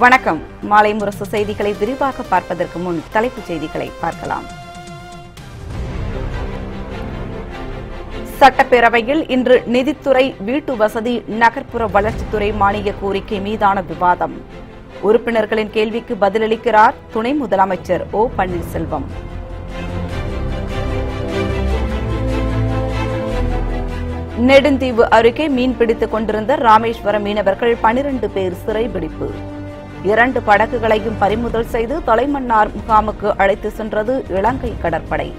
வணக்கம். மாலை முரசு செய்திகளை விரிவாக பார்ப்பதற்கு முன் தலைப்புச் செய்திகளை பார்க்கலாம். சட்டப்பேரவையில் இன்று நிதித்துறை வீட்டு வசதி நகர்ப்புற வளர்ச்சித்துறை மானிய கோரிக்கை மீதான விவாதம். உறுப்பினர்களின் கேள்விக்கு பதிலளிக்கிறார் துணை முதலமைச்சர் ஓ பன்னீர்செல்வம். நெடுந்தீவு அருகே மீன் பிடித்துக் கொண்டிருந்த ராமேஸ்வரம் மீனவர்கள் பனிரண்டு பேர் சிறைபிடிப்பு. இரண்டு படகுகளையும் பறிமுதல் செய்து தலைமன்னார் முகாமுக்கு அழைத்து சென்றது இலங்கை கடற்படை.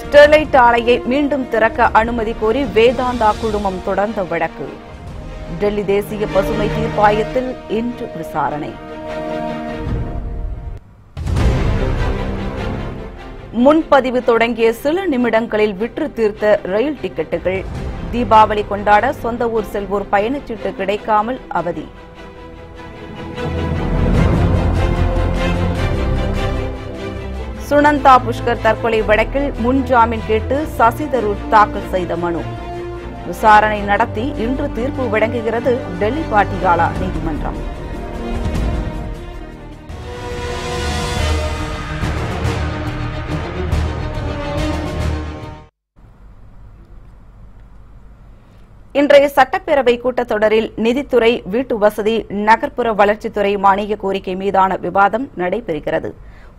ஸ்டெர்லைட் ஆலையை மீண்டும் திறக்க அனுமதி கோரி வேதாந்தா குழுமம் தொடர்ந்த வழக்கு. டெல்லி தேசிய பசுமை தீர்ப்பாயத்தில் இன்று விசாரணை. முன்பதிவு தொடங்கிய சில நிமிடங்களில் விற்று தீர்த்த ரயில் டிக்கெட்டுகள். தீபாவளி கொண்டாட சொந்த ஊர் செல்வோர் பயணச்சீட்டு கிடைக்காமல் அவதி. சுனந்தா புஷ்கர் தற்கொலை வழக்கில் முன்ஜாமீன் கேட்டு சசி தரூர் தாக்கல் செய்த மனு. விசாரணை நடத்தி இன்று தீர்ப்பு வழங்குகிறது டெல்லி பாட்டியாலா நீதிமன்றம். இன்றைய சட்டப்பேரவை கூட்டத்தொடரில் நிதித்துறை வீட்டு வசதி நகர்ப்புற வளர்ச்சித்துறை மானிய கோரிக்கை மீதான விவாதம் நடைபெறுகிறது.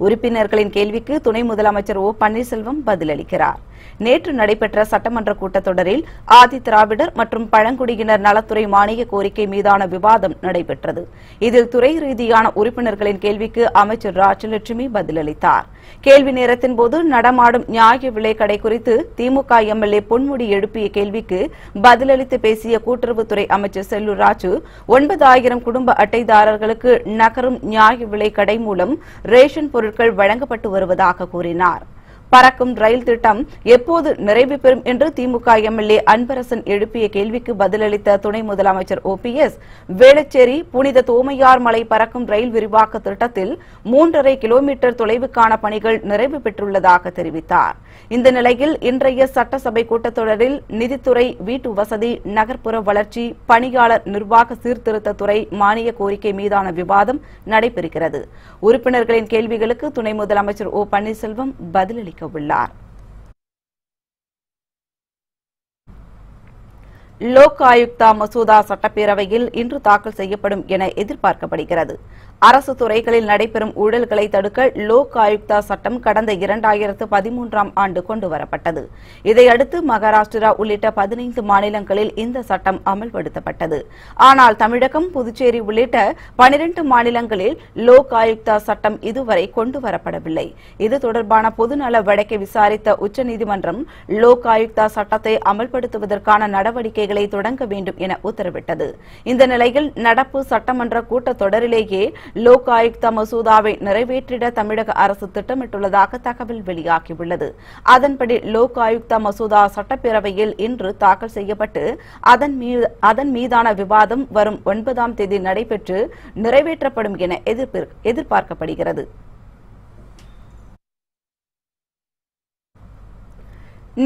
உறுப்பினர்களின் கேள்விக்கு துணை முதலமைச்சர் ஓ பன்னீர்செல்வம் பதிலளிக்கிறார். நேற்று நடைபெற்ற சட்டமன்ற கூட்டத்தொடரில் ஆதி திராவிடர் மற்றும் பழங்குடியினர் நலத்துறை மானிய கோரிக்கை மீதான விவாதம் நடைபெற்றது. இதில் துறை ரீதியான உறுப்பினர்களின் கேள்விக்கு அமைச்சர் ராஜலட்சுமி பதிலளித்தார். கேள்வி நேரத்தின் போது நடமாடும் நியாய விலை கடை குறித்து திமுக எம்எல்ஏ பொன்முடி எழுப்பிய கேள்விக்கு பதிலளித்து பேசிய கூட்டுறவுத்துறை அமைச்சர் செல்லூர் ராஜு ஒன்பதாயிரம் குடும்ப அட்டைதாரர்களுக்கு நகரும் நியாய விலை கடை மூலம் ரேஷன் பொருள் பொருட்கள் வழங்கப்பட்டு வருவதாக கூறினார். பறக்கும் ரயில் திட்டம் எப்போது நிறைவு பெறும் என்று திமுக எம்எல்ஏ அன்பரசன் எழுப்பிய கேள்விக்கு பதிலளித்த துணை முதலமைச்சர் ஓ பி எஸ் வேளச்சேரி புனித தோமையார் மலை பறக்கும் ரயில் விரிவாக்க திட்டத்தில் மூன்றரை கிலோமீட்டர் தொலைவுக்கான பணிகள் நிறைவு பெற்றுள்ளதாக தெரிவித்தார். இந்த நிலையில் இன்றைய சட்டசபை கூட்டத்தொடரில் நிதித்துறை வீட்டு வசதி நகர்ப்புற வளர்ச்சி பணியாளர் நிர்வாக சீர்திருத்தத்துறை மானிய கோரிக்கை மீதான விவாதம் நடைபெறுகிறது. உறுப்பினர்களின் கேள்விகளுக்கு துணை முதலமைச்சர் ஓ பன்னீர்செல்வம் பதிலளிக்க உள்ளார் லோக் ஆயுக்தா மசோதா சட்டப்பேரவையில் இன்று தாக்கல் செய்யப்படும் என எதிர்பார்க்கப்படுகிறது. அரசு துறைகளில் நடைபெறும் ஊழல்களை தடுக்க லோக் ஆயுக்தா சட்டம் கடந்த இரண்டாயிரத்து பதிமூன்றாம் ஆண்டு கொண்டுவரப்பட்டது இதையடுத்து மகாராஷ்டிரா உள்ளிட்ட பதினைந்து மாநிலங்களில் இந்த சட்டம் அமல்படுத்தப்பட்டது. ஆனால் தமிழகம் புதுச்சேரி உள்ளிட்ட பனிரண்டு மாநிலங்களில் லோக் ஆயுக்தா சட்டம் இதுவரை கொண்டுவரப்படவில்லை இது தொடர்பான பொதுநல வழக்கை விசாரித்த உச்சநீதிமன்றம் லோக் ஆயுக்தா சட்டத்தை அமல்படுத்துவதற்கான நடவடிக்கைகளை தொடங்க வேண்டும் என உத்தரவிட்டது. இந்த நிலையில் நடப்பு சட்டமன்ற கூட்டத்தொடரிலேயே லோக் ஆயுக்தா மசோதாவை நிறைவேற்றிட தமிழக அரசு திட்டமிட்டுள்ளதாக தகவல் வெளியாகியுள்ளது. அதன்படி லோக் ஆயுக்தா மசோதா சட்டப்பேரவையில் இன்று தாக்கல் செய்யப்பட்டு அதன் மீது அதன் மீதான விவாதம் வரும் ஒன்பதாம் தேதி நடைபெற்று நிறைவேற்றப்படும் என எதிர்பார்க்கப்படுகிறது.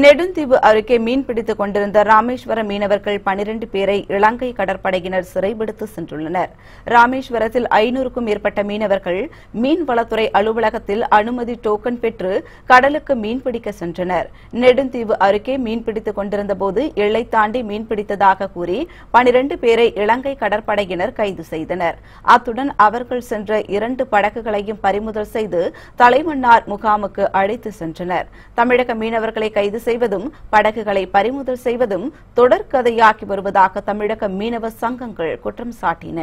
நெடுந்தீவு அருகே மீன் பிடித்துக் கொண்டிருந்த ராமேஸ்வர மீனவர்கள் பனிரண்டு பேரை இலங்கை கடற்படையினர் சிறைபிடித்து சென்றுள்ளனர். ராமேஸ்வரத்தில் ஐநூறுக்கும் மேற்பட்ட மீனவர்கள் மீன்வளத்துறை அலுவலகத்தில் அனுமதி டோக்கன் பெற்று கடலுக்கு மீன்பிடிக்க சென்றனர். நெடுந்தீவு அருகே மீன் கொண்டிருந்தபோது எல்லை தாண்டி மீன் பிடித்ததாக கூறி பனிரண்டு பேரை இலங்கை கடற்படையினர் கைது செய்தனர். அத்துடன் அவர்கள் சென்ற இரண்டு படகுகளையும் பறிமுதல் செய்து தலைமன்னார் முகாமுக்கு அழைத்து சென்றனர். தமிழக மீனவர்களை கைது செய்வதும் படகுகளை பறிமுதல் செய்வதும் தொடர்கதையாகி வருவதாக தமிழக மீனவ சங்கங்கள் குற்றம் சாட்டின.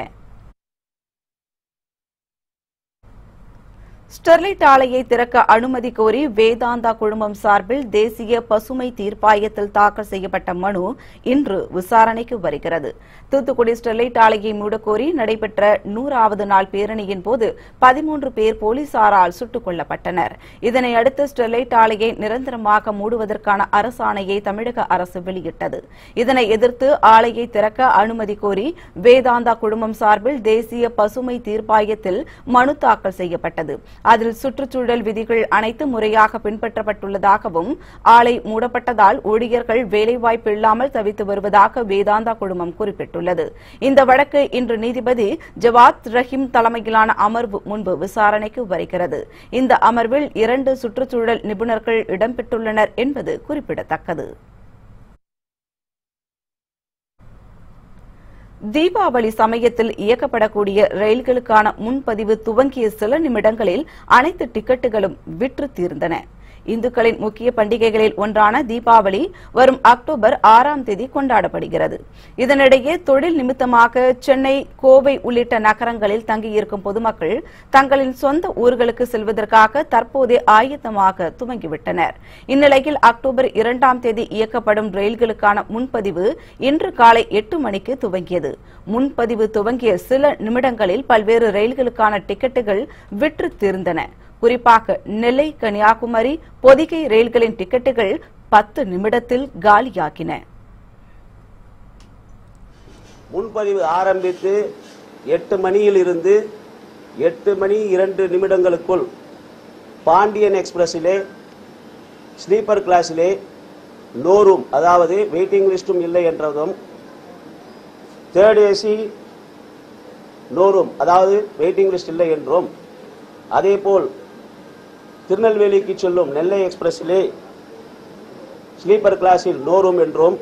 ஸ்டெர்லைட் ஆலையை திறக்க அனுமதி கோரி வேதாந்தா குழுமம் சார்பில் தேசிய பசுமை தீர்ப்பாயத்தில் தாக்கல் செய்யப்பட்ட மனு இன்று விசாரணைக்கு வருகிறது. தூத்துக்குடி ஸ்டெர்லைட் ஆலையை மூடக்கோரி நடைபெற்ற நூறாவது நாள் பேரணியின் போது பதிமூன்று பேர் போலீசாரால் சுட்டுக் கொல்லப்பட்டனர். இதனை அடுத்து ஸ்டெர்லைட் ஆலையை நிரந்தரமாக மூடுவதற்கான அரசாணையை தமிழக அரசு வெளியிட்டது. இதனை எதிர்த்து ஆலையை திறக்க அனுமதி கோரி வேதாந்தா குழுமம் சார்பில் தேசிய பசுமை தீர்ப்பாயத்தில் மனு தாக்கல் செய்யப்பட்டது. அதில் சுற்றுச்சூழல் விதிகள் அனைத்து முறையாக பின்பற்றப்பட்டுள்ளதாகவும் ஆலை மூடப்பட்டதால் ஊழியர்கள் வேலைவாய்ப்பு இல்லாமல் தவித்து வருவதாக வேதாந்தா குழுமம் குறிப்பிட்டுள்ளது. இந்த வழக்கு இன்று நீதிபதி ஜவாத் ரஹீம் தலைமையிலான அமர்வு முன்பு விசாரணைக்கு வருகிறது. இந்த அமர்வில் இரண்டு சுற்றுச்சூழல் நிபுணர்கள் இடம்பெற்றுள்ளனர் என்பது குறிப்பிடத்தக்கது. தீபாவளி சமயத்தில் இயக்கப்படக்கூடிய ரயில்களுக்கான முன்பதிவு துவங்கிய சில நிமிடங்களில் அனைத்து டிக்கெட்டுகளும் விற்று தீர்ந்தன. இந்துக்களின் முக்கிய பண்டிகைகளில் ஒன்றான தீபாவளி வரும் அக்டோபர் ஆறாம் தேதி கொண்டாடப்படுகிறது. இதனிடையே தொழில் நிமித்தமாக சென்னை கோவை உள்ளிட்ட நகரங்களில் தங்கியிருக்கும் பொதுமக்கள் தங்களின் சொந்த ஊர்களுக்கு செல்வதற்காக தற்போதே ஆயத்தமாக துவங்கிவிட்டனர். இந்நிலையில் அக்டோபர் இரண்டாம் தேதி இயக்கப்படும் ரயில்களுக்கான முன்பதிவு இன்று காலை எட்டு மணிக்கு துவங்கியது. முன்பதிவு துவங்கிய சில நிமிடங்களில் பல்வேறு ரயில்களுக்கான டிக்கெட்டுகள் விற்று தீர்ந்தன. குறிப்பாக நெல்லை கன்னியாகுமரி பொதிகை ரயில்களின் டிக்கெட்டுகள் பத்து நிமிடத்தில் காலியாகின. முன்பதிவு ஆரம்பித்து எட்டு மணியில் இருந்து எட்டு மணி இரண்டு நிமிடங்களுக்குள் பாண்டியன் எக்ஸ்பிரஸிலே ஸ்லீப்பர் கிளாஸிலே நோ ரூம் அதாவது வெயிட்டிங் லிஸ்டும் இல்லை என்றதும் தேர்ட் ஏசி நோ ரூம் அதாவது வெயிட்டிங் லிஸ்ட் இல்லை என்றும் அதேபோல் திருநெல்வேலிக்கு செல்லும் நெல்லை எக்ஸ்பிரஸிலே ஸ்லீப்பர் கிளாஸில் நோ ரூம் என்றும்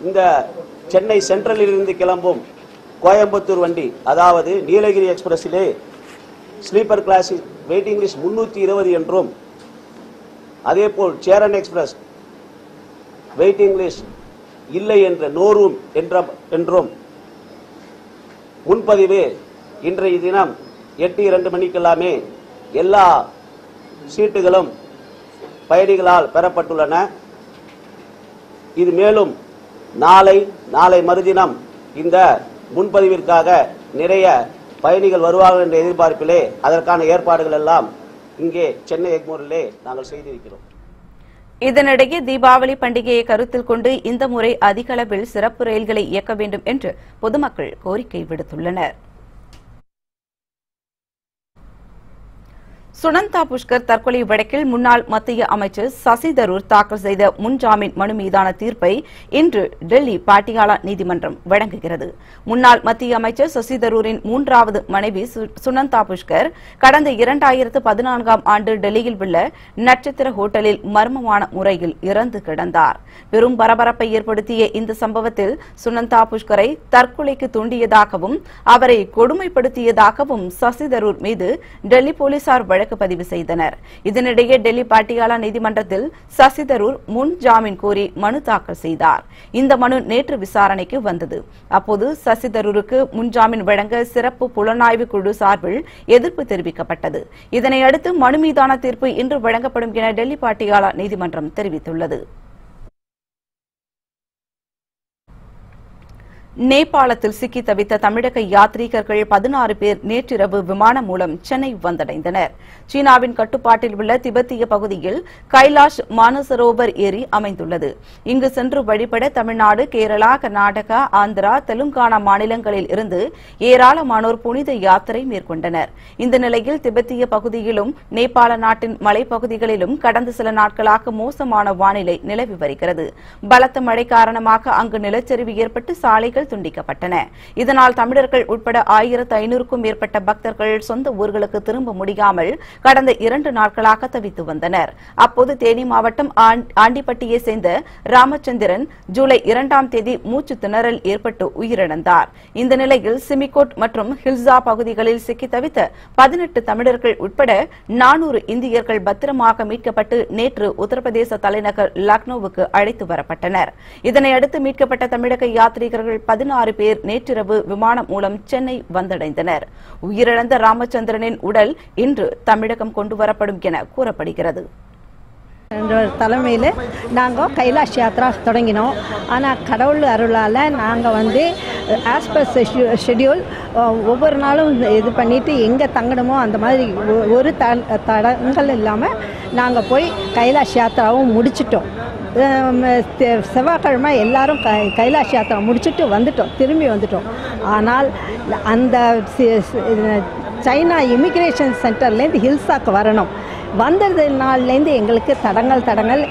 இந்த சென்னை சென்ட்ரலில் இருந்து கிளம்பும் கோயம்புத்தூர் வண்டி அதாவது நீலகிரி எக்ஸ்பிரஸிலே ஸ்லீப்பர் கிளாஸில் வெயிட்டிங் லிஸ்ட் முன்னூற்றி இருபது என்றும் அதேபோல் சேரன் எக்ஸ்பிரஸ் வெயிட்டிங் லிஸ்ட் இல்லை என்ற நோரும் என்ற என்றும் முன்பதிவு இன்றைய தினம் எட்டு இரண்டு மணிக்கெல்லாமே எல்லா சீட்டுகளும் பயணிகளால் பெறப்பட்டுள்ளன. இது மேலும் நாளை நாளை மறுதினம் இந்த முன்பதிவிற்காக நிறைய பயணிகள் வருவார்கள் என்ற எதிர்பார்ப்பிலே அதற்கான ஏற்பாடுகள் எல்லாம் இங்கே சென்னை எக்மூரிலே நாங்கள் செய்திருக்கிறோம். இதனிடையே தீபாவளி பண்டிகையை கருத்தில் கொண்டு இந்த முறை அதிக அளவில் சிறப்பு ரயில்களை இயக்க வேண்டும் என்று பொதுமக்கள் கோரிக்கை விடுத்துள்ளனர். சுனந்தா புஷ்கர் தற்கொலை வழக்கில் முன்னாள் மத்திய அமைச்சர் சசி தரூர் தாக்கல் செய்த முன்ஜாமீன் மனு மீதான தீர்ப்பை இன்று டெல்லி பாட்டியாலா நீதிமன்றம் வழங்குகிறது. முன்னாள் மத்திய அமைச்சர் சசி தரூரின் மூன்றாவது மனைவி சுனந்தா புஷ்கர் கடந்த இரண்டாயிரத்து பதினான்காம் ஆண்டு டெல்லியில் உள்ள நட்சத்திர ஹோட்டலில் மர்மமான முறையில் இறந்து கிடந்தார். பெரும் பரபரப்பை ஏற்படுத்திய இந்த சம்பவத்தில் சுனந்தா புஷ்கரை தற்கொலைக்கு தூண்டியதாகவும் அவரை கொடுமைப்படுத்தியதாகவும் சசி தரூர் மீது டெல்லி போலீசார் வழக்கு வழக்கு பதிவு செய்தனர். இதனிடையே டெல்லி பாட்டியாலா நீதிமன்றத்தில் சசி தரூர் முன் ஜாமீன் கோரி மனு தாக்கல் செய்தார். இந்த மனு நேற்று விசாரணைக்கு வந்தது. அப்போது சசி தரூருக்கு முன்ஜாமீன் வழங்க சிறப்பு புலனாய்வு குழு சார்பில் எதிர்ப்பு தெரிவிக்கப்பட்டது. இதனையடுத்து மனு மீதான தீர்ப்பு இன்று வழங்கப்படும் என டெல்லி பாட்டியாலா நீதிமன்றம் தெரிவித்துள்ளது. நேபாளத்தில் சிக்கி தவித்த தமிழக யாத்ரீகர்கள் பதினாறு பேர் நேற்றிரவு விமானம் மூலம் சென்னை வந்தடைந்தனர். சீனாவின் கட்டுப்பாட்டில் உள்ள திபெத்திய பகுதியில் கைலாஷ் மானசரோவர் ஏரி அமைந்துள்ளது. இங்கு சென்று வழிபட தமிழ்நாடு கேரளா கர்நாடகா ஆந்திரா தெலுங்கானா மாநிலங்களில் இருந்து ஏராளமானோர் புனித யாத்திரை மேற்கொண்டனர். இந்த நிலையில் திபெத்திய பகுதியிலும் நேபாள நாட்டின் மலைப்பகுதிகளிலும் கடந்த சில நாட்களாக மோசமான வானிலை நிலவி வருகிறது. பலத்த மழை காரணமாக அங்கு நிலச்சரிவு ஏற்பட்டு சாலைகள் துண்டிக்கப்பட்டன. இதனால் தமிழர்கள் உட்பட ஆயிரத்து ஐநூறுக்கும் மேற்பட்ட பக்தர்கள் சொந்த ஊர்களுக்கு திரும்ப முடியாமல் கடந்த இரண்டு நாட்களாக தவித்து வந்தனர். அப்போது தேனி மாவட்டம் ஆண்- ஆண்டிப்பட்டியை சேர்ந்த ராமச்சந்திரன் ஜூலை இரண்டாம் தேதி மூச்சு திணறல் ஏற்பட்டு உயிரிழந்தார். இந்த நிலையில் சிமிகோட் மற்றும் ஹில்சா பகுதிகளில் சிக்கி தவித்த பதினெட்டு தமிழர்கள் உட்பட நானூறு இந்தியர்கள் பத்திரமாக மீட்கப்பட்டு நேற்று உத்தரப்பிரதேச தலைநகர் லக்னோவுக்கு அழைத்து வரப்பட்டனர். இதனையடுத்து மீட்கப்பட்ட தமிழக யாத்ரீகர்கள் பதினாறு பேர் நேற்றிரவு விமானம் மூலம் சென்னை வந்தடைந்தனர். உயிரிழந்த ராமச்சந்திரனின் உடல் இன்று தமிழகம் கொண்டுவரப்படும் என கூறப்படுகிறது. தலைமையில் நாங்கள் கைலாஷ் யாத்ரா தொடங்கினோம். ஆனால் கடவுள் அருளால் நாங்கள் வந்து ஆஸ் பர் ஷெட்யூல் ஒவ்வொரு நாளும் இது பண்ணிவிட்டு எங்கே தங்கணுமோ அந்த மாதிரி ஒரு த தடங்கள் இல்லாமல் நாங்கள் போய் கைலாஷ் யாத்ராவும் முடிச்சிட்டோம். செவ்வாய்க்கிழமை எல்லாரும் கை கைலாஷ் யாத்திரா முடிச்சுட்டு வந்துட்டோம். திரும்பி வந்துட்டோம். ஆனால் அந்த சைனா இமிக்ரேஷன் சென்டர்லேருந்து ஹில்ஸாக்கு வரணும். வந்தது நாள்லேருந்து எங்களுக்கு தடங்கள் தடங்கள்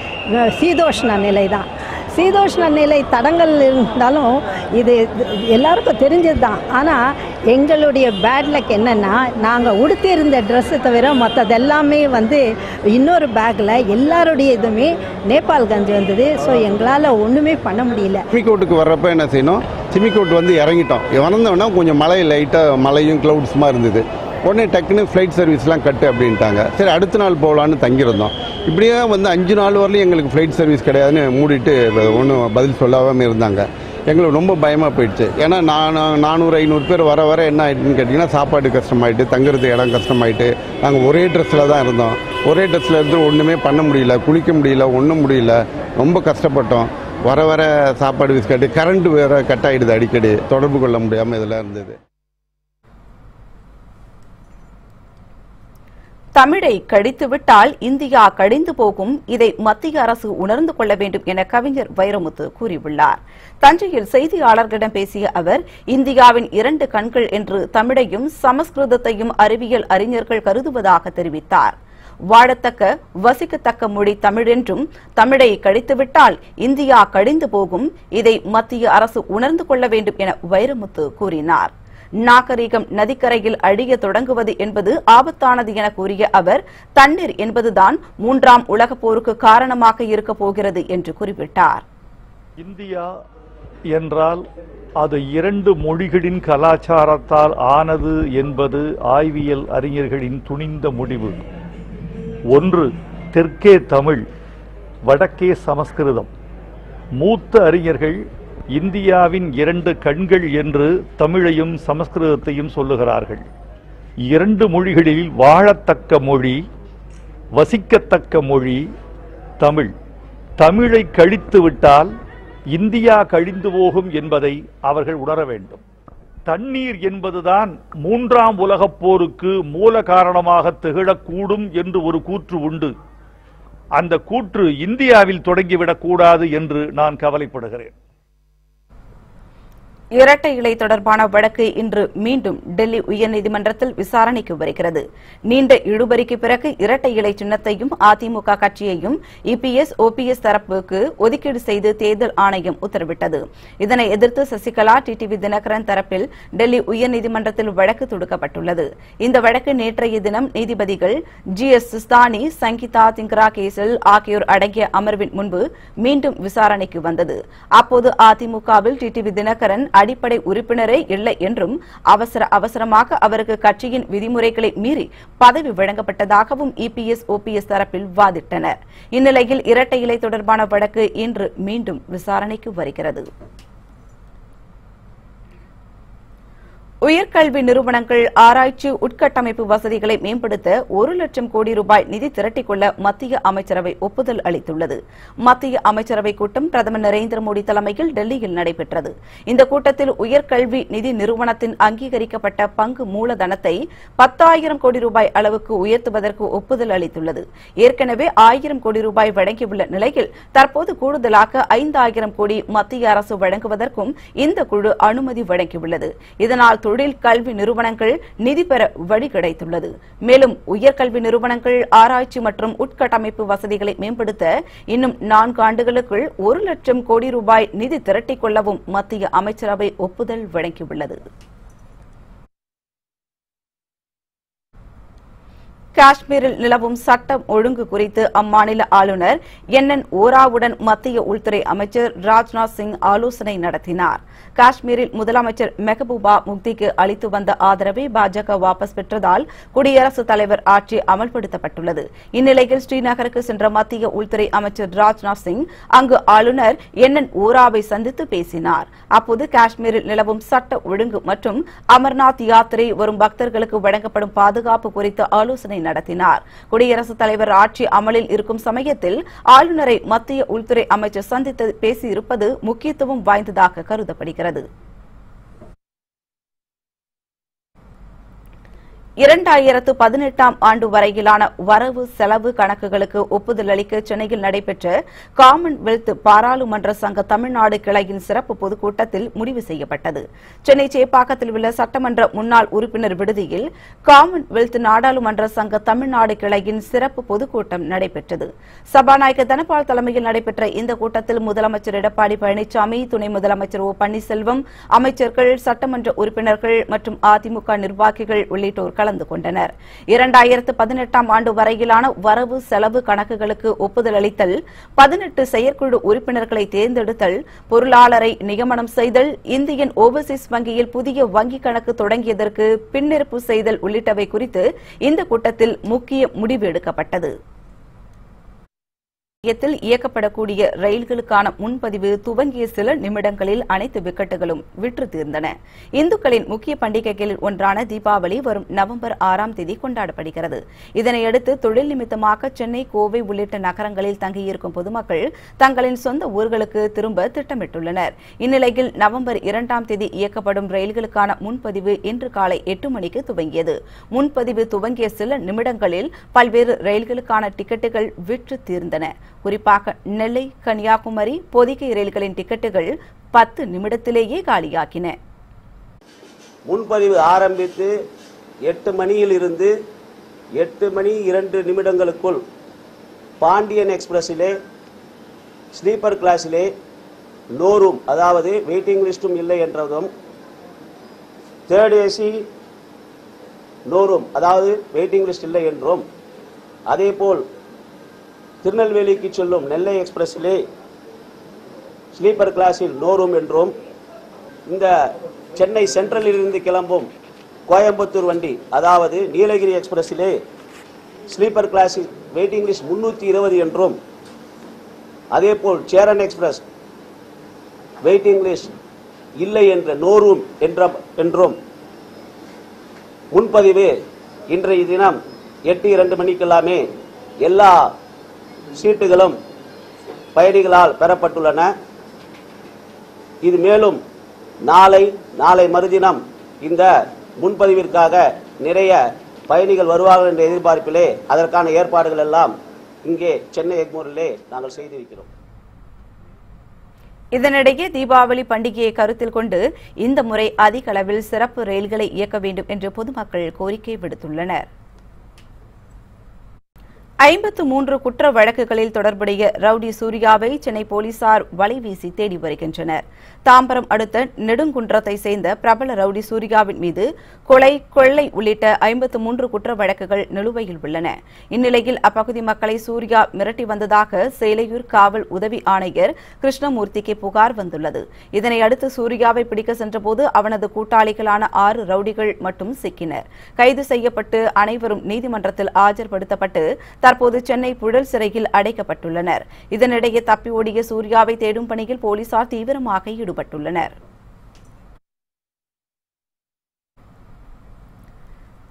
சீதோஷ்ண நிலை தான் சீதோஷ்ண நிலை தடங்கள் இருந்தாலும் இது எல்லாருக்கும் தெரிஞ்சது தான் ஆனால் எங்களுடைய பேட் லக் என்னென்னா நாங்கள் உடுத்தியிருந்த ட்ரெஸ்ஸை தவிர மற்றது எல்லாமே வந்து இன்னொரு பேக்கில் எல்லாருடைய இதுவுமே நேபாள் கஞ்சி வந்தது. ஸோ எங்களால் ஒன்றுமே பண்ண முடியல. சிமிக்கோட்டுக்கு வர்றப்ப என்ன செய்யணும்? சிமிக்கோட் வந்து இறங்கிட்டோம். வந்தோன்னா கொஞ்சம் மழை லைட்டாக மழையும் க்ளவுட்ஸுமா இருந்தது. உடனே டக்குன்னு ஃப்ளைட் சர்வீஸ்லாம் கட்டு அப்படின்ட்டாங்க. சரி அடுத்த நாள் போகலான்னு தங்கியிருந்தோம். இப்படியே வந்து அஞ்சு நாள் வரலையும் எங்களுக்கு ஃப்ளைட் சர்வீஸ் கிடையாதுன்னு மூடிட்டு ஒன்றும் பதில் சொல்லாமல் இருந்தாங்க. எங்களுக்கு ரொம்ப பயமாக போயிடுச்சு. ஏன்னா நான் நானூறு ஐநூறு பேர் வர வர என்ன ஆயிடுச்சுன்னு கேட்டிங்கன்னா சாப்பாடு கஷ்டமாயிட்டு தங்குறது இடம் கஷ்டமாயிட்டு நாங்கள் ஒரே ட்ரெஸ்ஸில் தான் இருந்தோம். ஒரே ட்ரெஸ்ஸில் இருந்து ஒன்றுமே பண்ண முடியல குளிக்க முடியல ஒன்றும் முடியல. ரொம்ப கஷ்டப்பட்டோம். வர வர சாப்பாடு பிஸ்கட்டு கரண்ட் வேறு கட் ஆகிடுது அடிக்கடி. தொடர்பு கொள்ள முடியாமல் இதெல்லாம் இருந்தது. தமிழை கடித்துவிட்டால் இந்தியா கடிந்து போகும். இதை மத்திய அரசு உணர்ந்து கொள்ள வேண்டும் என கவிஞர் வைரமுத்து கூறியுள்ளார். தஞ்சையில் செய்தியாளர்களிடம் பேசிய அவர் இந்தியாவின் இரண்டு கண்கள் என்று தமிழையும் சமஸ்கிருதத்தையும் அறிவியல் அறிஞர்கள் கருதுவதாக தெரிவித்தார். வாழத்தக்க வசிக்கத்தக்க மொழி தமிழென்றும் தமிழை கடித்துவிட்டால் இந்தியா கடிந்து போகும். இதை மத்திய அரசு உணர்ந்து கொள்ள வேண்டும் என வைரமுத்து கூறினார். நாகரிகம் நதிக்கரையில் அழிய தொடங்குவது என்பது ஆபத்தானது என கூறிய அவர் தண்ணீர் என்பதுதான் மூன்றாம் உலகப் போருக்கு காரணமாக இருக்கப் போகிறது என்று குறிப்பிட்டார். இந்தியா என்றால் அது இரண்டு மொழிகளின் கலாச்சாரத்தால் ஆனது என்பது ஆய்வியல் அறிஞர்களின் துணிந்த முடிவு. ஒன்று தெற்கே தமிழ் வடக்கே சமஸ்கிருதம். மூத்த அறிஞர்கள் இந்தியாவின் இரண்டு கண்கள் என்று தமிழையும் சமஸ்கிருதத்தையும் சொல்லுகிறார்கள். இரண்டு மொழிகளில் வாழத்தக்க மொழி வசிக்கத்தக்க மொழி தமிழ். தமிழை கழித்து விட்டால் இந்தியா கழிந்து போகும் என்பதை அவர்கள் உணர வேண்டும். தண்ணீர் என்பதுதான் மூன்றாம் உலகப் போருக்கு மூல காரணமாக திகழக்கூடும் என்று ஒரு கூற்று உண்டு. அந்த கூற்று இந்தியாவில் தொடங்கிவிடக் கூடாது என்று நான் கவலைப்படுகிறேன். இரட்டை இலை தொடர்பான வழக்கு இன்று மீண்டும் டெல்லி உயர்நீதிமன்றத்தில் விசாரணைக்கு வருகிறது. நீண்ட இழுபறிக்கு பிறகு இரட்டை இலை சின்னத்தையும் அதிமுக கட்சியையும் இபிஎஸ் ஓபிஎஸ் தரப்புக்கு ஒதுக்கீடு செய்து தேர்தல் ஆணையம் உத்தரவிட்டது. இதனை எதிர்த்து சசிகலா டிடிவி தினகரன் தரப்பில் டெல்லி உயர்நீதிமன்றத்தில் வழக்கு தொடுக்கப்பட்டுள்ளது. இந்த வழக்கு நேற்றைய தினம் நீதிபதிகள் ஜி எஸ் சிஸ்தானி சங்கீதா திங்கரா கேசல் ஆகியோர் அடங்கிய அமர்வின் முன்பு மீண்டும் விசாரணைக்கு வந்தது. அப்போது அதிமுகவில் டிடிவி தினகரன் அடிப்படை உறுப்பினரே இல்லை என்றும் அவசர அவசரமாக அவருக்கு கட்சியின் விதிமுறைகளை மீறி பதவி வழங்கப்பட்டதாகவும் இபிஎஸ் ஓபிஎஸ் தரப்பில் வாதிட்டனர். இந்நிலையில் இரட்டை இலை தொடர்பான வழக்கு இன்று மீண்டும் விசாரணைக்கு வருகிறது. உயர்கல்வி நிறுவனங்கள் ஆராய்ச்சி உட்கட்டமைப்பு வசதிகளை மேம்படுத்த ஒரு லட்சம் கோடி ரூபாய் நிதி திரட்டிக்கொள்ள மத்திய அமைச்சரவை ஒப்புதல் அளித்துள்ளது. மத்திய அமைச்சரவை கூட்டம் பிரதமர் நரேந்திர மோடி தலைமையில் டெல்லியில் நடைபெற்றது. இந்த கூட்டத்தில் உயர்கல்வி நிதி நிறுவனத்தின் அங்கீகரிக்கப்பட்ட பங்கு மூலதனத்தை பத்தாயிரம் கோடி ரூபாய் அளவுக்கு உயர்த்துவதற்கு ஒப்புதல் அளித்துள்ளது. ஏற்கனவே ஆயிரம் கோடி ரூபாய் வழங்கியுள்ள நிலையில் தற்போது கூடுதலாக ஐந்தாயிரம் கோடி மத்திய அரசு வழங்குவதற்கும் இந்த குழு அனுமதி வழங்கியுள்ளது. இதனால் தொழில் கல்வி நிறுவனங்கள் நிதி பெற வழி கிடைத்துள்ளது. மேலும் உயர்கல்வி நிறுவனங்கள் ஆராய்ச்சி மற்றும் உட்கட்டமைப்பு வசதிகளை மேம்படுத்த இன்னும் நான்கு ஆண்டுகளுக்குள் ஒரு லட்சம் கோடி ரூபாய் நிதி திரட்டிக் கொள்ளவும் மத்திய அமைச்சரவை ஒப்புதல் வழங்கியுள்ளது. காஷ்மீரில் நிலவும் சட்டம் ஒழுங்கு குறித்து அம்மாநில ஆளுநர் என். என். ஓராவுடன் மத்திய உள்துறை அமைச்சர் ராஜ்நாத் சிங் ஆலோசனை நடத்தினார். காஷ்மீரில் முதலமைச்சர் மெஹபூபா முக்திக்கு அளித்து வந்த ஆதரவை பாஜக வாபஸ் பெற்றதால் குடியரசுத் தலைவர் ஆட்சி அமல்படுத்தப்பட்டுள்ளது. இந்நிலையில் ஸ்ரீநகருக்கு சென்ற மத்திய உள்துறை அமைச்சர் ராஜ்நாத் சிங் அங்கு ஆளுநர் என். என். ஓராவை சந்தித்து பேசினார். அப்போது காஷ்மீரில் நிலவும் சட்ட ஒழுங்கு மற்றும் அமர்நாத் யாத்திரை வரும் பக்தர்களுக்கு வழங்கப்படும் பாதுகாப்பு குறித்து ஆலோசனை நடத்தினார். குடியரசுத் தலைவர் ஆட்சி அமலில் இருக்கும் சமயத்தில் ஆளுநரை மத்திய உள்துறை அமைச்சர் சந்தித்து பேசியிருப்பது முக்கியத்துவம் வாய்ந்ததாக கருதப்படுகிறது. இரண்டாயிரத்து பதினெட்டாம் ஆண்டு வரையிலான வரவு செலவு கணக்குகளுக்கு ஒப்புதல் அளிக்க சென்னையில் நடைபெற்ற காமன்வெல்த் பாராளுமன்ற சங்க தமிழ்நாடு கிளையின் சிறப்பு பொதுக்கூட்டத்தில் முடிவு செய்யப்பட்டது. சென்னை சேப்பாக்கத்தில் உள்ள சட்டமன்ற முன்னாள் உறுப்பினர் விடுதியில் காமன்வெல்த் நாடாளுமன்ற சங்க தமிழ்நாடு கிளையின் சிறப்பு பொதுக்கூட்டம் நடைபெற்றது. சபாநாயகர் தனபால் தலைமையில் நடைபெற்ற இந்த கூட்டத்தில் முதலமைச்சர் எடப்பாடி பழனிசாமி துணை முதலமைச்சர் ஓ பன்னீர்செல்வம் அமைச்சர்கள் சட்டமன்ற உறுப்பினர்கள் மற்றும் அதிமுக நிர்வாகிகள் உள்ளிட்டோர் கலந்து கொண்டனர். இரண்டாயிரத்து பதினெட்டாம் ஆண்டு வரையிலான வரவு செலவு கணக்குகளுக்கு ஒப்புதல் அளித்தல் பதினெட்டு செயற்குழு உறுப்பினர்களை தேர்ந்தெடுத்தல் பொருளாளரை நியமனம் செய்தல் இந்தியன் ஓவர்சீஸ் வங்கியில் புதிய வங்கிக் கணக்கு தொடங்கியதற்கு பின்னிருப்பு செய்தல் உள்ளிட்டவை குறித்து இந்த கூட்டத்தில் முக்கிய முடிவு எடுக்கப்பட்டது. மையத்தில் இயக்கப்படக்கூடிய ரயில்களுக்கான முன்பதிவு துவங்கிய சில நிமிடங்களில் அனைத்து விக்கெட்டுகளும் விற்று தீர்ந்தன. இந்துக்களின் முக்கிய பண்டிகைகளில் ஒன்றான தீபாவளி வரும் நவம்பர் ஆறாம் தேதி கொண்டாடப்படுகிறது. இதனையடுத்து தொழில் நிமித்தமாக சென்னை கோவை உள்ளிட்ட நகரங்களில் தங்கியிருக்கும் பொதுமக்கள் தங்களின் சொந்த ஊர்களுக்கு திரும்ப திட்டமிட்டுள்ளனர். இந்நிலையில் நவம்பர் இரண்டாம் தேதி இயக்கப்படும் ரயில்களுக்கான முன்பதிவு இன்று காலை எட்டு மணிக்கு துவங்கியது. முன்பதிவு துவங்கிய சில நிமிடங்களில் பல்வேறு ரயில்களுக்கான டிக்கெட்டுகள் விற்று தீர்ந்தன. குறிப்பாக நெல்லை கன்னியாகுமரி பொதிகை ரயில்களின் டிக்கெட்டுகள் பத்து நிமிடத்திலேயே காலியாக்கின முன்பதிவு ஆரம்பித்து எட்டு மணியில் இருந்து எட்டு மணி இரண்டு நிமிடங்களுக்குள் பாண்டியன் எக்ஸ்பிரஸிலே ஸ்லீப்பர் கிளாஸிலே நோ ரூம் அதாவது வெயிட்டிங் லிஸ்டும் இல்லை என்றதும் தேர்ட் ஏசி நோ ரூம் அதாவது வெயிட்டிங் லிஸ்ட் இல்லை என்றும் அதேபோல் திருநெல்வேலிக்கு செல்லும் நெல்லை எக்ஸ்பிரஸிலே ஸ்லீப்பர் கிளாஸில் நோ ரூம் என்றும். இந்த சென்னை சென்ட்ரலில் இருந்து கிளம்பும் கோயம்புத்தூர் வண்டி அதாவது நீலகிரி எக்ஸ்பிரஸிலே ஸ்லீப்பர் கிளாஸில் வெயிட்டிங் லிஸ்ட் முன்னூற்றி இருபது என்றும். அதேபோல் சேரன் எக்ஸ்பிரஸ் வெயிட்டிங் லிஸ்ட் இல்லை என்ற நோ ரூம் என்ற என்றும். முன்பதிவு இன்றைய தினம் எட்டு இரண்டு மணிக்கெல்லாமே எல்லா சீட்டுகளும் பயணிகளால் பெறப்பட்டுள்ளன. இது மேலும் நாளை நாளை மறுதினம் இந்த முன்பதிவிற்காக நிறைய பயணிகள் வருவார்கள் என்ற எதிர்பார்ப்பிலே அதற்கான ஏற்பாடுகள் எல்லாம் இங்கே சென்னை எக்மூரிலே நாங்கள் செய்திருக்கிறோம். இதனிடையே தீபாவளி பண்டிகையை கருத்தில் கொண்டு இந்த முறை அதிக அளவில் சிறப்பு ரயில்களை இயக்க வேண்டும் என்று பொதுமக்கள் கோரிக்கை விடுத்துள்ளனர். ஐம்பத்து மூன்று குற்ற வழக்குகளில் தொடர்புடைய ரவுடி சூர்யாவை சென்னை போலீசார் வலைவீசி தேடி வருகின்றனர். தாம்பரம் அடுத்த நெடுங்குன்றத்தை சேர்ந்த பிரபல ரவுடி சூர்யாவின் மீது கொலை கொள்ளை உள்ளிட்ட ஐம்பத்து மூன்று குற்ற வழக்குகள் நிலுவையில் உள்ளன. இந்நிலையில் அப்பகுதி மக்களை சூர்யா மிரட்டி வந்ததாக சேலையூர் காவல் உதவி ஆணையர் கிருஷ்ணமூர்த்திக்கு புகார் வந்துள்ளது. இதனையடுத்து சூர்யாவை பிடிக்க சென்றபோது அவனது கூட்டாளிகளான ஆறு ரவுடிகள் மட்டும் சிக்கினர். கைது செய்யப்பட்டு அனைவரும் நீதிமன்றத்தில் ஆஜர்படுத்தப்பட்டு தற்போது சென்னை புழல் சிறையில் அடைக்கப்பட்டுள்ளனர். இதனிடையே தப்பி ஓடிய சூர்யாவை தேடும் பணியில் போலீசார் தீவிரமாக ஈடுபட்டுள்ளனர்.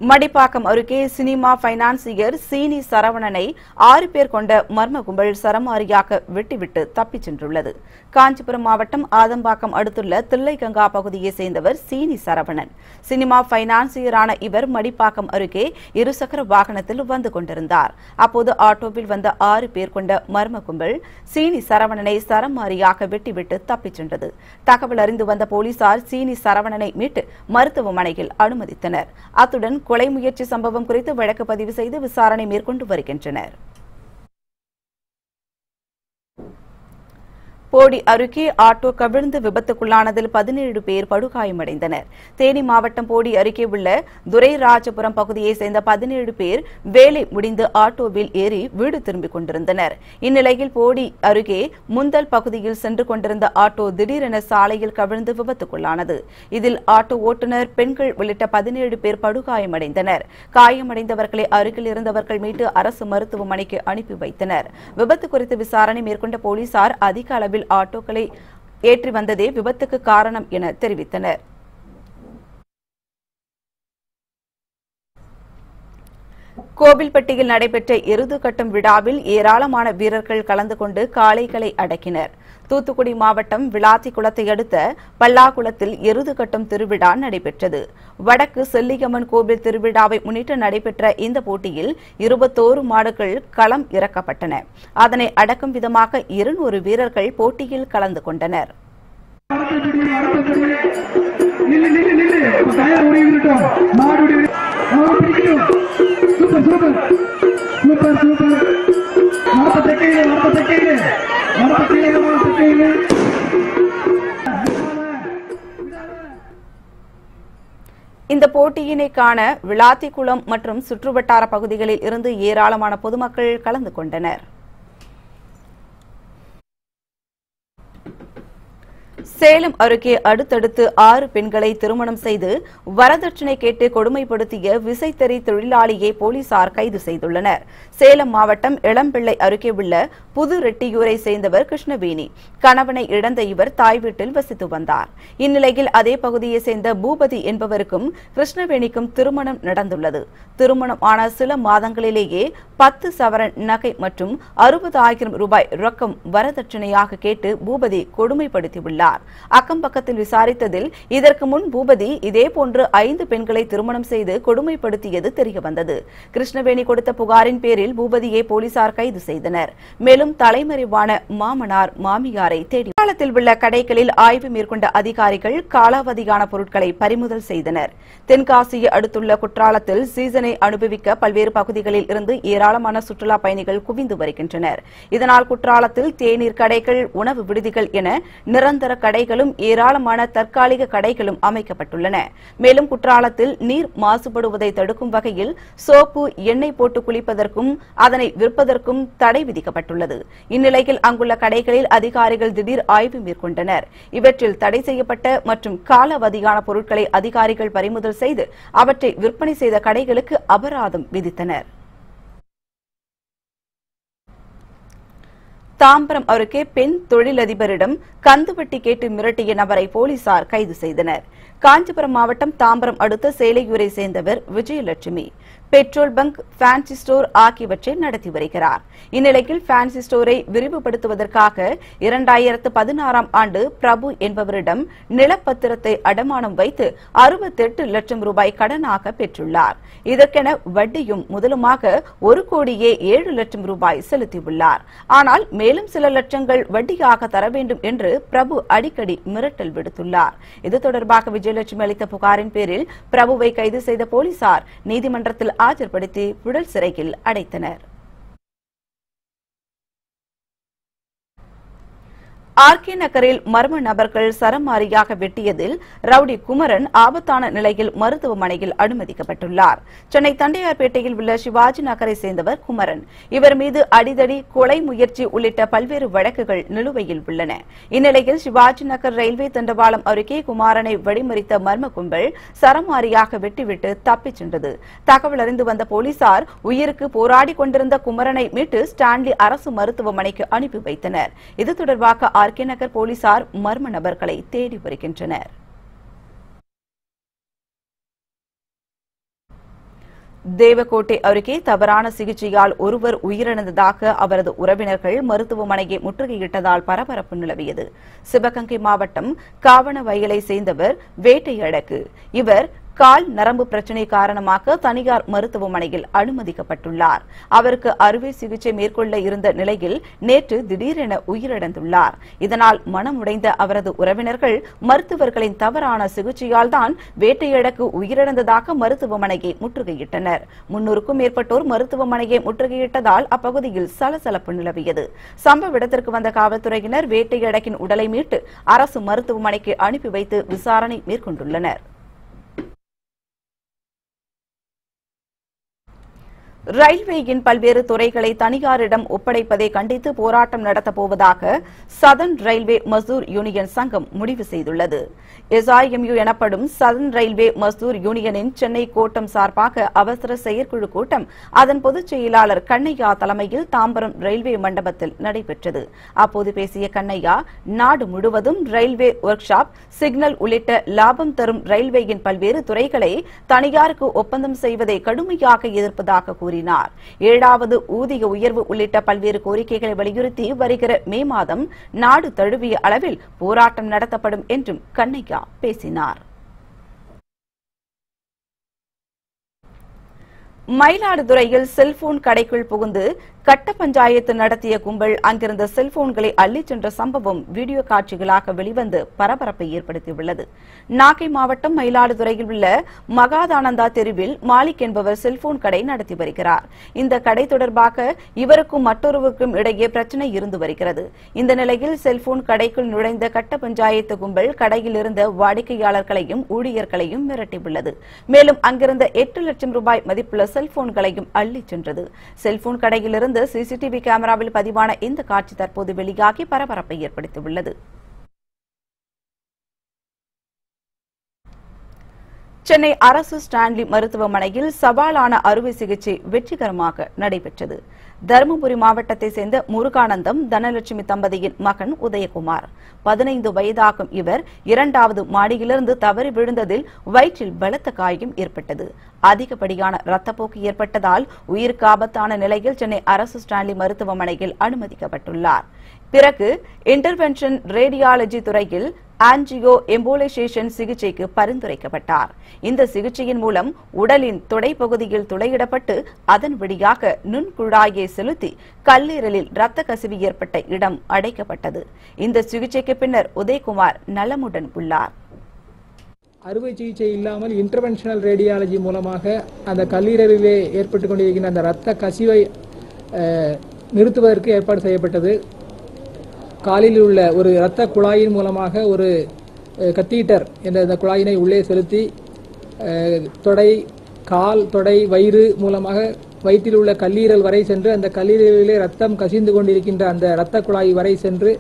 மடிப்பாக்கம் அருகே சினிமா பைனான்சியர் சீனி சரவணனை ஆறு பேர் கொண்ட மர்ம கும்பல் சரமாரியாக வெட்டிவிட்டு தப்பிச் சென்றுள்ளது. காஞ்சிபுரம் மாவட்டம் ஆதம்பாக்கம் அடுத்துள்ள தில்லைகங்கா பகுதியைச் சேர்ந்தவர் சீனி சரவணன். சினிமா பைனான்சியரான இவர் மடிப்பாக்கம் அருகே இருசக்கர வாகனத்தில் வந்து கொண்டிருந்தார். அப்போது ஆட்டோவில் வந்த ஆறு பேர் கொண்ட மர்ம கும்பல் சீனி சரவணனை சரமாரியாக வெட்டிவிட்டு தப்பிச் சென்றது. தகவல் அறிந்து வந்த போலீசார் சீனி சரவணனை மீட்டு மருத்துவமனையில் அனுமதித்தனர். அத்துடன் கொலை முயற்சி சம்பவம் குறித்து வழக்கு பதிவு செய்து விசாரணை மேற்கொண்டு வருகின்றனர். போடி அருகே ஆட்டோ கவிழ்ந்து விபத்துக்குள்ளானதில் பதினேழு பேர் படுகாயமடைந்தனர். தேனி மாவட்டம் போடி அருகே உள்ள துரைராஜபுரம் பகுதியைச் சேர்ந்த பதினேழு பேர் வேலை முடிந்து ஆட்டோவில் ஏறி வீடு திரும்பிக் கொண்டிருந்தனர். இந்நிலையில் போடி அருகே முந்தல் பகுதியில் சென்று கொண்டிருந்த ஆட்டோ திடீரென சாலையில் கவிழ்ந்து விபத்துக்குள்ளானது. இதில் ஆட்டோ ஓட்டுநர் பெண்கள் உள்ளிட்ட பதினேழு பேர் படுகாயமடைந்தனர். காயமடைந்தவர்களை அருகில் இருந்தவர்கள் மீட்டு அரசு மருத்துவமனைக்கு அனுப்பி வைத்தனர். விபத்து குறித்து விசாரணை மேற்கொண்ட போலீசார் அதிக அளவில் ஆட்டோக்களை ஏற்றி வந்ததே விபத்துக்கு காரணம் என தெரிவித்தனர். கோவில்பட்டியில் நடைபெற்ற எருது கட்டும் விழாவில் ஏராளமான வீரர்கள் கலந்து கொண்டு காளைகளை அடக்கினர். தூத்துக்குடி மாவட்டம் விளாத்தி குளத்தை அடுத்த பல்லாக்குளத்தில் எருது கட்டும் திருவிழா நடைபெற்றது. வடக்கு செல்லியம்மன் கோவில் திருவிழாவை முன்னிட்டு நடைபெற்ற இந்த போட்டியில் இருபத்தோரு மாடுகள் களம் இறக்கப்பட்டன. அதனை அடக்கும் விதமாக இருநூறு வீரர்கள் போட்டியில் கலந்து கொண்டனர். Super super. Super super. மரத்தை தைக்கையிலே மரத்தை தைக்கையிலே இந்த போட்டியினை காண விளாத்திக்குளம் மற்றும் சுற்றுவட்டார பகுதிகளில் இருந்து ஏராளமான பொதுமக்கள் கலந்து கொண்டனர். சேலம் அருகே அடுத்தடுத்து ஆறு பெண்களை திருமணம் செய்து வரதட்சணை கேட்டு கொடுமைப்படுத்திய விசைத்தறி தொழிலாளியை போலீசார் கைது செய்துள்ளனர். சேலம் மாவட்டம் இளம்பிள்ளை அருகே உள்ள புது ரெட்டியூரை சேர்ந்தவர் கிருஷ்ணவேணி. கணவனை இழந்த இவர் தாய் வீட்டில் வசித்து வந்தார். இந்நிலையில் அதே பகுதியை சேர்ந்த பூபதி என்பவருக்கும் கிருஷ்ணவேணிக்கும் திருமணம் நடந்துள்ளது. திருமணம் ஆன சில மாதங்களிலேயே பத்து சவரன் நகை மற்றும் அறுபது ஆயிரம் ரூபாய் ரொக்கம் வரதட்சணையாக கேட்டு பூபதி கொடுமைப்படுத்தியுள்ளார். அக்கம் பக்கத்தில் விசாரித்ததில் இதற்கு முன் பூபதி இதேபோன்று ஐந்து பெண்களை திருமணம் செய்து கொடுமைப்படுத்தியது தெரியவந்தது. கிருஷ்ணவேணி கொடுத்த புகாரின் பேரில் பூபதியை போலீசார் கைது செய்தனர். மேலும் தலைமறைவான மாமனார் மாமியாரை தேடி காலத்தில் உள்ள கடைகளில் ஆய்வு மேற்கொண்ட அதிகாரிகள் காலாவதியான பொருட்களை பறிமுதல் செய்தனர். தென்காசியை அடுத்துள்ள குற்றாலத்தில் சீசனை அனுபவிக்க பல்வேறு பகுதிகளில் இருந்து ஏராளமான சுற்றுலா பயணிகள் குவிந்து வருகின்றனர். இதனால் குற்றாலத்தில் தேநீர் கடைகள் உணவு விடுதிகள் என நிரந்தர கடை கடைகளும் ஏராளமான தற்காலிக கடைகளும் அமைக்கப்பட்டுள்ளன. மேலும் குற்றாலத்தில் நீர் மாசுபடுவதை தடுக்கும் வகையில் சோப்பு எண்ணெய் போட்டு குளிப்பதற்கும் அதனை விற்பதற்கும் தடை விதிக்கப்பட்டுள்ளது. இந்நிலையில் அங்குள்ள கடைகளில் அதிகாரிகள் திடீர் ஆய்வு மேற்கொண்டனர். இவற்றில் தடை செய்யப்பட்ட மற்றும் காலாவதியான பொருட்களை அதிகாரிகள் பறிமுதல் செய்து அவற்றை விற்பனை செய்த கடைகளுக்கு அபராதம் விதித்தனா் தாம்பரம் அருகே பெண் தொழிலதிபரிடம் கந்துவட்டி கேட்டு மிரட்டிய நபரை போலீசார் கைது செய்தனர். காஞ்சிபுரம் மாவட்டம் தாம்பரம் அடுத்த சேலையூரை சேர்ந்தவர் Vijayalakshmi. Petrol bunk fancy store ஆகியவற்றை நடத்தி வருகிறார். இந்நிலையில் ஃபேன்சி ஸ்டோரை விரிவுபடுத்துவதற்காக இரண்டாயிரத்து பதினாறாம் ஆண்டு பிரபு என்பவரிடம் நிலப்பத்திரத்தை அடமானம் வைத்து அறுபத்தெட்டு லட்சம் ரூபாய் கடனாக பெற்றுள்ளார். இதற்கென வட்டியும் முதலுமாக ஒரு கோடியே ஏழு லட்சம் ரூபாய் செலுத்தியுள்ளார். ஆனால் மேலும் சில லட்சங்கள் வட்டியாக தர வேண்டும் என்று பிரபு அடிக்கடி மிரட்டல் விடுத்துள்ளார். இது தொடர்பாக விஜயலட்சுமி அளித்த புகாரின் பேரில் பிரபுவை கைது செய்த போலீசார் நீதிமன்றத்தில் ஆஜர்படுத்தி புழல் சிறையில் அடைத்தனர். ஆர்கே நகரில் மர்ம நபர்கள் சரமாரியாக வெட்டியதில் ரவுடி குமரன் ஆபத்தான நிலையில் மருத்துவமனையில் அனுமதிக்கப்பட்டுள்ளார். சென்னை தண்டையார்பேட்டையில் உள்ள சிவாஜி நகரை சேர்ந்தவர் குமரன். இவர் மீது அடிதடி கொலை முயற்சி உள்ளிட்ட பல்வேறு வழக்குகள் நிலுவையில் உள்ளன. இந்நிலையில் சிவாஜி நகர் ரயில்வே தண்டவாளம் அருகே குமாரனை வெடிமறித்த மர்ம கும்பல் சரமாரியாக வெட்டிவிட்டு தப்பிச் சென்றது. தகவல் அறிந்து வந்த போலீசார் உயிருக்கு போராடி கொண்டிருந்த குமரனை மீட்டு ஸ்டான்லி அரசு மருத்துவமனைக்கு அனுப்பி வைத்தனர். இது தொடர்பாக ஆர்கே நகர் போலீசார் மர்ம நபர்களை தேடி வருகின்றனர். தேவக்கோட்டை அருகே தவறான சிகிச்சையால் ஒருவர் உயிரிழந்ததாக அவரது உறவினர்கள் மருத்துவமனையை முற்றுகையிட்டதால் பரபரப்பு நிலவியது. சிவகங்கை மாவட்டம் காவணவயலை சேர்ந்தவர் வேட்டையடக்கு இவர் கால் நரம்பு பிரச்சினை காரணமாக தனியார் மருத்துவமனையில் அனுமதிக்கப்பட்டுள்ளார். அவருக்கு அறுவை சிகிச்சை மேற்கொள்ள இருந்த நிலையில் நேற்று திடீரென உயிரிழந்துள்ளார். இதனால் மனமுடைந்த அவரது உறவினர்கள் மருத்துவர்களின் தவறான சிகிச்சையால் தான் வேட்டையடக்கு உயிரிழந்ததாக மருத்துவமனையை முற்றுகையிட்டனர். முன்னூறுக்கும் மேற்பட்டோர் மருத்துவமனையை முற்றுகையிட்டதால் அப்பகுதியில் சலசலப்பு நிலவியது. சம்பவ இடத்திற்கு வந்த காவல்துறையினர் வேட்டையடக்கின் உடலை மீட்டு அரசு மருத்துவமனைக்கு அனுப்பி வைத்து விசாரணை மேற்கொண்டுள்ளனர். ரயில்வேயின் பல்வேறு துறைகளை தனியாரிடம் ஒப்படைப்பதை கண்டித்து போராட்டம் நடத்தப்போவதாக சதன் ரயில்வே மசூர் யூனியன் சங்கம் முடிவு செய்துள்ளது. எஸ்ஐஎம்யூ எனப்படும் சதன் ரயில்வே மசூர் யூனியனின் சென்னை கோட்டம் சார்பாக அவசர செயற்குழு கூட்டம் அதன் பொதுச் செயலாளர் கண்ணையா தலைமையில் தாம்பரம் ரயில்வே மண்டபத்தில் நடைபெற்றது. அப்போது பேசிய கண்ணையா நாடு முழுவதும் ரயில்வே ஒர்க் ஷாப் சிக்னல் உள்ளிட்ட லாபம் தரும் ரயில்வேயின் பல்வேறு துறைகளை தனியாருக்கு ஒப்பந்தம் செய்வதை கடுமையாக எதிர்ப்பதாக கூறினார் கூறினார். ஏழாவது ஊதிய உயர்வு உள்ளிட்ட பல்வேறு கோரிக்கைகளை வலியுறுத்தி வருகிற மே மாதம் நாடு தழுவிய அளவில் போராட்டம் நடத்தப்படும் என்றும் கண்ணையா பேசினார். மயிலாடுதுறையில் செல்போன் கடைக்குள் புகுந்து கட்ட பஞ்சாயத்து நடத்திய கும்பல் அங்கிருந்த செல்போன்களை அள்ளிச் சென்ற சம்பவம் வீடியோ காட்சிகளாக வெளிவந்து பரபரப்பை ஏற்படுத்தியுள்ளது. நாகை மாவட்டம் மயிலாடுதுறையில் உள்ள மகாதானந்தா தெருவில் மாலிக் என்பவர் செல்போன் கடை நடத்தி வருகிறார். இந்த கடை தொடர்பாக இவருக்கும் மற்றொருவருக்கும் இடையே பிரச்சனை இருந்து வருகிறது. இந்த நிலையில் செல்போன் கடைக்குள் நுழைந்த கட்ட பஞ்சாயத்து கும்பல் கடையில் இருந்த வாடிக்கையாளர்களையும் ஊழியர்களையும் மிரட்டியுள்ளது. மேலும் அங்கிருந்த எட்டு லட்சம் ரூபாய் மதிப்புள்ள செல்போன்களையும் அள்ளிச் சென்றது. செல்போன் கடையிலிருந்து சிசிடிவி கேமராவில் பதிவான இந்த காட்சி தற்போது வெளியாகி பரபரப்பை ஏற்படுத்தியுள்ளது. சென்னை அரசு ஸ்டான்லி மருத்துவமனையில் சவாலான அறுவை சிகிச்சை வெற்றிகரமாக நடைபெற்றது. தருமபுரி மாவட்டத்தை சேர்ந்த முருகானந்தம் தனலட்சுமி தம்பதியின் மகன் உதயகுமார். பதினைந்து வயதாகும் இவர் இரண்டாவது மாடியிலிருந்து தவறி விழுந்ததில் வயிற்றில் பலத்த காயம் ஏற்பட்டது. அதிகப்படியான ரத்தப்போக்கு ஏற்பட்டதால் உயிருக்கு ஆபத்தான நிலையில் சென்னை அரசு ஸ்டான்லி மருத்துவமனையில் அனுமதிக்கப்பட்டுள்ளார். பிறகு இன்டர்வென்ஷன் ரேடியாலஜி துறையில் ஆன்ஜியோ எம்போலைசேஷன் சிகிச்சைக்கு பரிந்துரைக்கப்பட்டார். இந்த சிகிச்சையின் மூலம் உடலின் தொடைப்பகுதியில் துளையிடப்பட்டு அதன் வழியாக நுண்குழாயை செலுத்தி கல்லீரலில் இரத்த கசிவு ஏற்பட்ட இடம் அடைக்கப்பட்டது. இந்த சிகிச்சைக்கு பின்னர் உதயகுமார் நலமுடன் உள்ளார். அறுவை சிகிச்சை இல்லாமல் இன்டர்வென்ஷனல் ரேடியாலஜி மூலமாக அந்த கல்லீரலிலே ஏற்பட்டு கொண்டிருக்கின்ற அந்த இரத்த கசிவை அஹ், நிறுத்துவதற்கு ஏற்பாடு செய்யப்பட்டது. காலில் உள்ள ஒரு இரத்த குழாயின் மூலமாக ஒரு கத்தீட்டர் என்ற இந்த குழாயினை உள்ளே செலுத்தி தொடை கால் தொடை வயிறு மூலமாக வயிற்றில் உள்ள கல்லீரல் வரை சென்று அந்த கல்லீரலிலே ரத்தம் கசிந்து கொண்டிருக்கின்ற அந்த இரத்த குழாய் வரை சென்று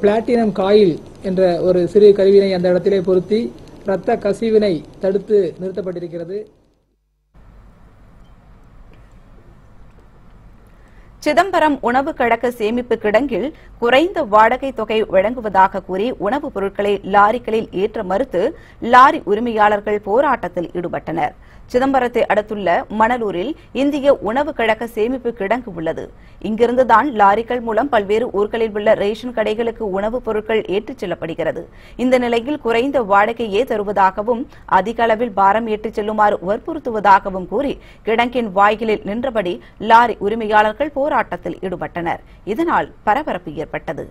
பிளாட்டினம் காயில் என்ற ஒரு சிறு கருவினை அந்த இடத்திலே பொருத்தி இரத்த கசிவினை தடுத்து நிறுத்தப்பட்டிருக்கிறது. சிதம்பரம் உணவு கழக சேமிப்பு கிடங்கில் குறைந்த வாடகை தொகை வழங்குவதாக கூறி உணவுப் பொருட்களை லாரிகளில் ஏற்ற மறுத்து லாரி உரிமையாளர்கள் போராட்டத்தில் ஈடுபட்டனர். சிதம்பரத்தை அடுத்துள்ள மணலூரில் இந்திய உணவு கழக சேமிப்பு கிடங்கு உள்ளது. இங்கிருந்துதான் லாரிகள் மூலம் பல்வேறு ஊர்களில் உள்ள ரேஷன் கடைகளுக்கு உணவுப் பொருட்கள் ஏற்றிச் செல்லப்படுகிறது. இந்த நிலையில் குறைந்த வாடகையே தருவதாகவும் அதிக அளவில் பாரம் ஏற்றிச் செல்லுமாறு வற்புறுத்துவதாகவும் கூறி கிடங்கின் வாயிலில் நின்றபடி லாரி உரிமையாளர்கள் போராட்டத்தில் ஈடுபட்டனர். இதனால் பரபரப்பு ஏற்பட்டது.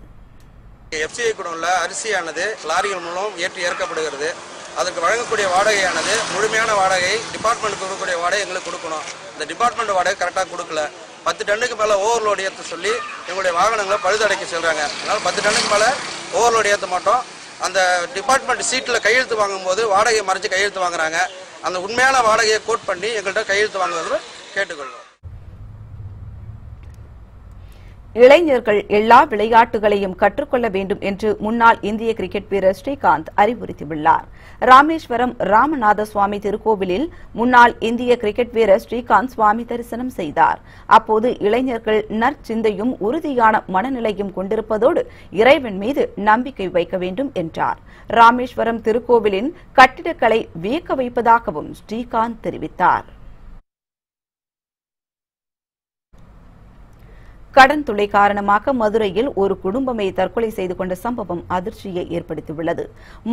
எஃப்சிஐ குடோன்ல அரிசியானது லாரிகள் மூலம் ஏற்றி இறக்கப்படுகிறது. அதற்கு வழங்கக்கூடிய வாடகையானது முழுமையான வாடகை டிபார்ட்மெண்ட்டுக்கு கொடுக்கக்கூடிய வாடகை எங்களுக்கு கொடுக்கணும். இந்த டிபார்ட்மெண்ட் வாடகை கரெக்டாக கொடுக்கல. பத்து டன்னுக்கு மேலே ஓவர்லோடு ஏற்ற சொல்லி எங்களுடைய வாகனங்களை பழுதடைக்க செல்கிறாங்க அதனால் பத்து டன்னுக்கு மேலே ஓவர்லோடு ஏற்ற மாட்டோம். அந்த டிபார்ட்மெண்ட் சீட்டில் கையெழுத்து வாங்கும்போது வாடகையை மறைச்சு கையெழுத்து வாங்குறாங்க. அந்த உண்மையான வாடகையை கோட் பண்ணி எங்கள்கிட்ட கையெழுத்து வாங்குவது கேட்டுக்கொள்வோம். இளைஞர்கள் எல்லா விளையாட்டுகளையும் கற்றுக்கொள்ள வேண்டும் என்று முன்னாள் இந்திய கிரிக்கெட் வீரர் ஸ்ரீகாந்த் அறிவுறுத்தியுள்ளார். ராமேஸ்வரம் ராமநாத சுவாமி திருக்கோவிலில் முன்னாள் இந்திய கிரிக்கெட் வீரர் ஸ்ரீகாந்த் சுவாமி தரிசனம் செய்தார். அப்போது இளைஞர்கள் நற்சிந்தையும் உறுதியான மனநிலையும் கொண்டிருப்பதோடு இறைவன் மீது நம்பிக்கை வைக்க வேண்டும் என்றார். ராமேஸ்வரம் திருக்கோவிலின் கட்டிடக்கலை வியக்க வைப்பதாகவும் ஸ்ரீகாந்த் தெரிவித்தார். கடன் துளை காரணமாக மதுரையில் ஒரு குடும்பமே தற்கொலை செய்து கொண்ட சம்பவம் அதிர்ச்சியை ஏற்படுத்தியுள்ளது.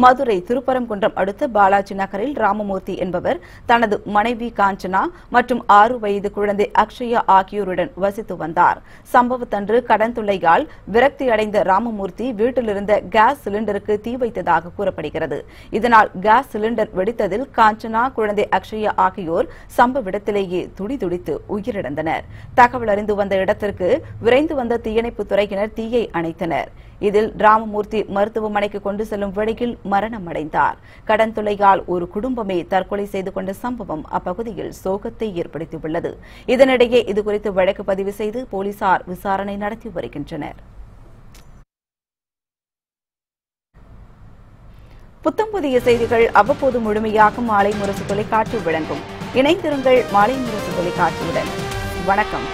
மதுரை திருப்பரங்குன்றம் அடுத்த பாலாஜி நகரில் ராமமூர்த்தி என்பவர் தனது மனைவி காஞ்சனா மற்றும் ஆறு வயது குழந்தை அக்ஷயா ஆகியோருடன் வசித்து வந்தார். சம்பவத்தன்று கடன் துளையால் விரக்தி அடைந்த ராமமூர்த்தி வீட்டிலிருந்த கேஸ் சிலிண்டருக்கு தீ வைத்ததாக கூறப்படுகிறது. இதனால் கேஸ் சிலிண்டர் வெடித்ததில் காஞ்சனா குழந்தை அக்ஷயா ஆகியோர் சம்பவ இடத்திலேயே துடிதுடித்து உயிரிழந்தனர். தகவல் அறிந்து வந்த இடத்திற்கு விரைந்து வந்த தீயணைப்பு துறையினர் தீயை அணைத்தனர். இதில் ராமமூர்த்தி மருத்துவமனைக்கு கொண்டு செல்லும் வழியில் மரணம் அடைந்தார் கடன் தொல்லையால் ஒரு குடும்பமே தற்கொலை செய்து கொண்ட சம்பவம் அப்பகுதியில் சோகத்தை ஏற்படுத்தியுள்ளது. இதனிடையே இதுகுறித்து வழக்கு பதிவு செய்து போலீசார் விசாரணை நடத்தி வருகின்றனர். புத்தம் புதிய செய்திகள் அவ்வப்போது முழுமையாக மாலை முரசு தொலைக்காட்சி வழங்கும். இணைந்திருங்கள் மாலை முரசு தொலைக்காட்சியுடன். வணக்கம்.